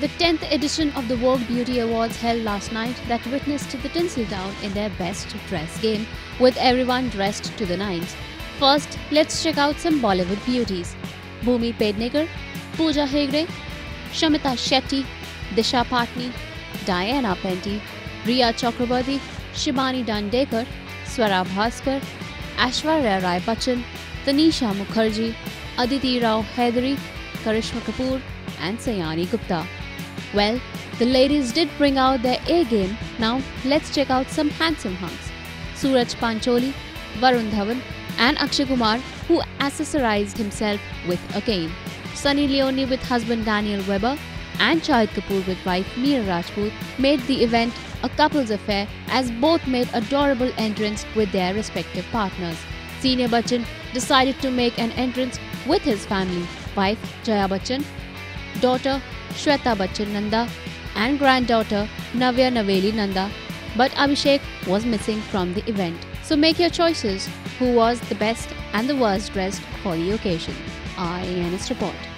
The 10th edition of the Vogue Beauty Awards held last night that witnessed the Tinseltown in their best dress game, with everyone dressed to the nines. First, let's check out some Bollywood beauties. Bhumi Pednekar, Pooja Hegde, Shamita Shetty, Disha Patni, Diana Penty, Riya Chakrabarti, Shibani Dandekar, Swara Bhaskar, Aishwarya Rai Bachchan, Tanisha Mukherjee, Aditi Rao Hydari, Karishma Kapoor, and Sayani Gupta. Well, the ladies did bring out their A game. Now, let's check out some handsome hunks. Suraj Pancholi, Varun Dhawan, and Akshay Kumar, who accessorized himself with a cane. Sunny Leone with husband Daniel Webber and Shahid Kapoor with wife Meera Rajput made the event a couple's affair as both made adorable entrance with their respective partners. Senior Bachchan decided to make an entrance with his family, wife Jaya Bachchan, daughter Shweta Bachchan Nanda, and granddaughter Navya Naveli Nanda, but Abhishek was missing from the event. So make your choices who was the best and the worst dressed for the occasion. IANS report.